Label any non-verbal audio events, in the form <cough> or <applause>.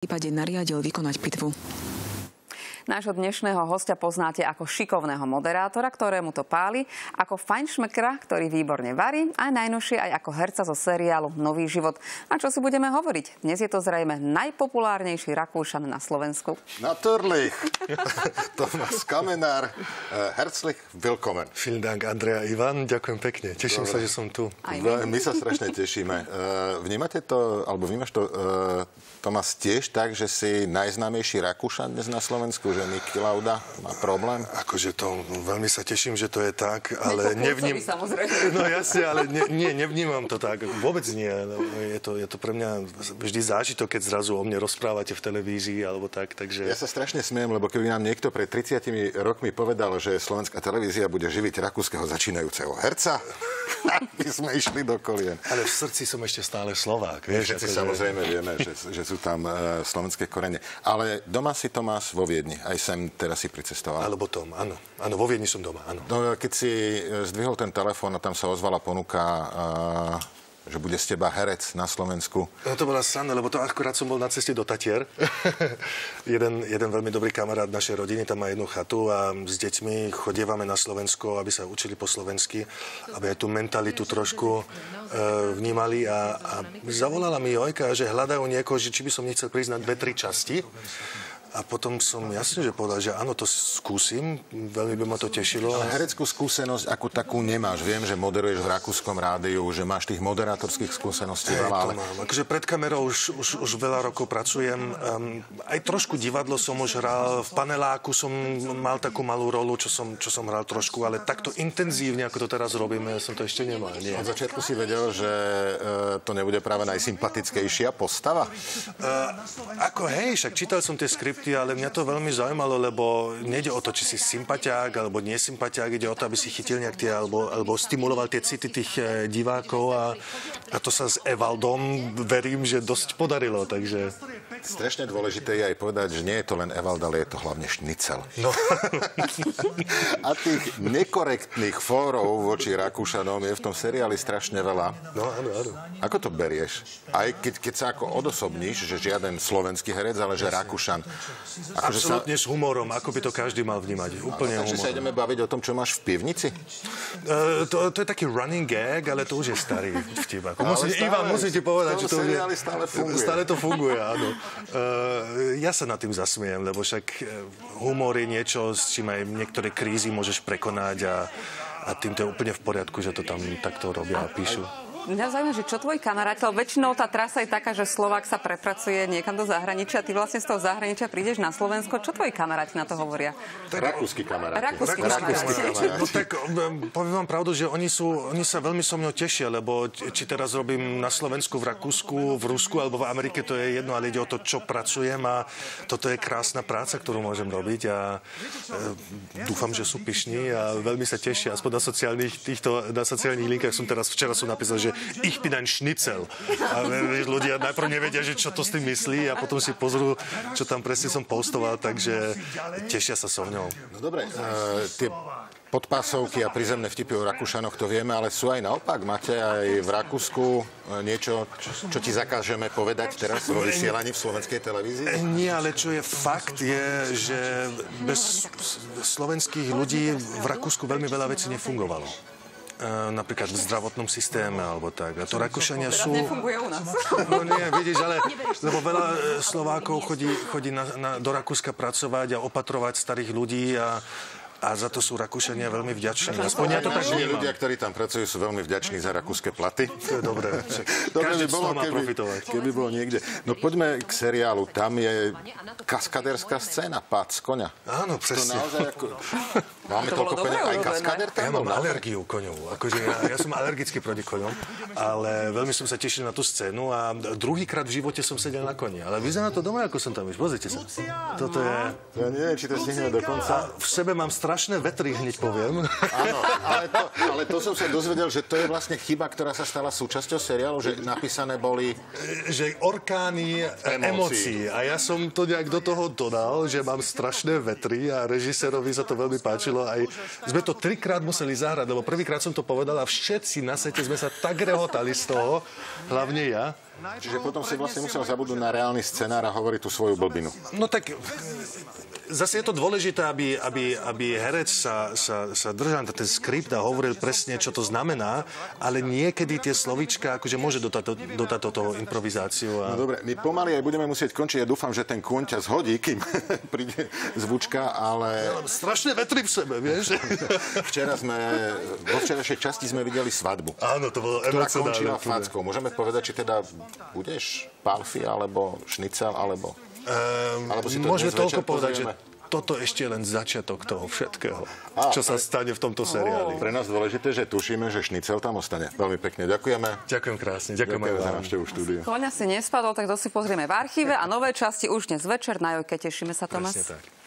prípade nariadil vykonať pitvu. Nášho dnešného hostia poznáte ako šikovného moderátora, ktorému to páli, ako fajnšmekra, ktorý výborne varí a najnovšie aj ako herca zo seriálu Nový život. A čo si budeme hovoriť? Dnes je to zrejme najpopulárnejší Rakúšan na Slovensku. Natürlich. <laughs> Tomáš Kamenár, eh, herzlich willkommen. Vielen Dank, Andrea Ivan. Ďakujem pekne. Teším Dobre. sa, že som tu. Aj my. my sa strašne tešíme. Eh, vnímate to, alebo vnímaš to, eh, Tomás, tiež tak, že si najznámejší Rakúšan dnes na Slovensku, že Niki Lauda má problém? Akože to, veľmi sa teším, že to je tak, ale nevním... samozrejme. No jasne, ale ne, nie, nevnímam to tak. Vôbec nie. Je to, je to pre mňa vždy zážitok, keď zrazu o mne rozprávate v televízii alebo tak, takže... Ja sa strašne smiem, lebo keby nám niekto pred 30 rokmi povedal, že slovenská televízia bude živiť rakúskeho začínajúceho herca, <laughs> by sme išli do kolien. Ale v srdci som ešte stále Slovák. Vieš, Všetci akože... samozrejme vieme, že, že sú tam uh, slovenské korene. Ale doma si to máš vo Viedni. Aj sem teraz si pricestoval. Alebo tom, áno. Áno, vo Viedni som doma, áno. No, keď si e, zdvihol ten telefón a tam sa ozvala ponuka uh, že bude z teba herec na Slovensku. No to bola sranda, lebo to akurát som bol na ceste do Tatier. <laughs> jeden, jeden veľmi dobrý kamarát našej rodiny tam má jednu chatu a s deťmi chodievame na Slovensko, aby sa učili po slovensky, aby aj tú mentalitu trošku e, vnímali a, a zavolala mi Jojka, že hľadajú niekoho, že či by som nechcel priznať dve, tri časti. A potom som jasne, že povedal, že áno, to skúsim, veľmi by ma to tešilo. Ale hereckú skúsenosť ako takú nemáš. Viem, že moderuješ v rakúskom rádiu, že máš tých moderátorských skúseností veľa, ale... Mám. Akože pred kamerou už, už, už veľa rokov pracujem. Um, aj trošku divadlo som už hral, v paneláku som mal takú malú rolu, čo som, čo som hral trošku, ale takto intenzívne, ako to teraz robíme, som to ešte nemal. Nie. Od začiatku si vedel, že uh, to nebude práve najsympatickejšia postava? Uh, ako hej, však čítal som tie skripty projekty, ale mňa to veľmi zaujímalo, lebo nejde o to, či si sympatiák alebo nesympatiák, ide o to, aby si chytil nejak tie, alebo, alebo stimuloval tie city tých e, divákov a, a to sa s Evaldom verím, že dosť podarilo, takže... Strašne dôležité je aj povedať, že nie je to len Evald, ale je to hlavne šnicel. No. <laughs> a tých nekorektných fórov voči Rakúšanom je v tom seriáli strašne veľa. No, áno, áno. Ako to berieš? Aj keď, keď sa ako odosobníš, že žiaden slovenský herec, ale že Rakúšan. Absolutne sa... s humorom, ako by to každý mal vnímať. Úplne Takže sa ideme baviť o tom, čo máš v pivnici? Uh, to, to, je taký running gag, ale to už je starý vtip. Ako musí, stále, Ivan, musíte povedať, že to je... stále funguje. Stále to funguje, áno. Uh, ja sa nad tým zasmiem, lebo však eh, humor je niečo, s čím aj niektoré krízy môžeš prekonať a, a tým to je úplne v poriadku, že to tam takto robia a píšu. Mňa zaujíma, že čo tvoj kamarát, lebo väčšinou tá trasa je taká, že Slovák sa prepracuje niekam do zahraničia, ty vlastne z toho zahraničia prídeš na Slovensko. Čo tvoji kamaráti na to hovoria? Rakúsky kamaráti. Rakúsky kamaráti. <laughs> No tak poviem vám pravdu, že oni, sú, oni sa veľmi so mnou tešia, lebo či teraz robím na Slovensku, v Rakúsku, v Rusku alebo v Amerike, to je jedno, ale ide o to, čo pracujem a toto je krásna práca, ktorú môžem robiť a e, dúfam, že sú pyšní a veľmi sa tešia. Aspoň na sociálnych, týchto, na sociálnych linkách som teraz, včera som napísal, že že ich bin ein Schnitzel. A ľudia najprv nevedia, že čo to s tým myslí a potom si pozrú, čo tam presne som postoval, takže tešia sa so mňou. No dobre, uh, tie podpásovky a prízemné vtipy o Rakúšanoch to vieme, ale sú aj naopak. Máte aj v Rakúsku e, niečo, čo ti zakážeme povedať teraz vo vysielaní v slovenskej televízii? E, nie, ale čo je fakt, je, že bez slovenských ľudí v Rakúsku veľmi veľa vecí nefungovalo. E, napríklad v zdravotnom systéme alebo tak. A to Rakúšania sú... Nefunguje u nás. No nie, vidíš, ale lebo veľa e, Slovákov chodí, chodí na, na, do Rakúska pracovať a opatrovať starých ľudí a a za to sú Rakúšania veľmi vďační. Aspoň ja to tak ľudia, ktorí tam pracujú, sú veľmi vďační za rakúske platy. To je dobré. Dobre by bolo, keby, keby bolo niekde. No poďme k seriálu. Tam je kaskaderská scéna, pád z konia. Áno, presne. To naozaj ako... <laughs> Máme to toľko peniazí. Aj kaskader tam Ja mám alergiu koňovú. Akože ja, ja som alergický proti koňom, ale veľmi som sa tešil na tú scénu a druhýkrát v živote som sedel na koni. Ale vyzerá to doma, ako som tam iš. Pozrite sa. Toto je... Ja neviem, či to stihneme do konca. v sebe mám strašné vetry, hneď poviem. Áno, ale to, ale to som sa dozvedel, že to je vlastne chyba, ktorá sa stala súčasťou seriálu, že napísané boli... Že orkány emócií. A ja som to nejak do toho dodal, že mám strašné vetry a režisérovi sa to veľmi páčilo bolo aj... Sme to trikrát museli zahrať, lebo prvýkrát som to povedal a všetci na svete sme sa tak rehotali z toho, hlavne ja. Čiže potom si vlastne musel zabudnúť na reálny scenár a hovoriť tú svoju blbinu. No tak zase je to dôležité, aby, aby, aby herec sa, sa, sa držal na ten skript a hovoril presne, čo to znamená, ale niekedy tie slovíčka akože môže dotať do, toho improvizáciu. A... No dobre, my pomaly aj budeme musieť končiť. Ja dúfam, že ten kôň ťa zhodí, kým <laughs> príde zvučka, ale... Ja, strašné vetry v sebe, vieš? <laughs> Včera sme, vo včerajšej časti sme videli svadbu. Áno, to bolo ktorá končila fackou. Môžeme povedať, či teda budeš palfi, alebo šnicel, alebo... Um, alebo si to môžeme toľko povedať, že toto ešte je len začiatok toho všetkého, a, čo sa stane v tomto seriáli. Pre nás dôležité, že tušíme, že šnicel tam ostane. Veľmi pekne ďakujeme. Ďakujem krásne. Ďakujem, ďakujem za návštevu štúdiu. Koňa si nespadol, tak to si pozrieme v archíve a nové časti už dnes večer na Jojke. Tešíme sa, Tomas. Presne tak.